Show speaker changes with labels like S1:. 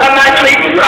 S1: I'm actually.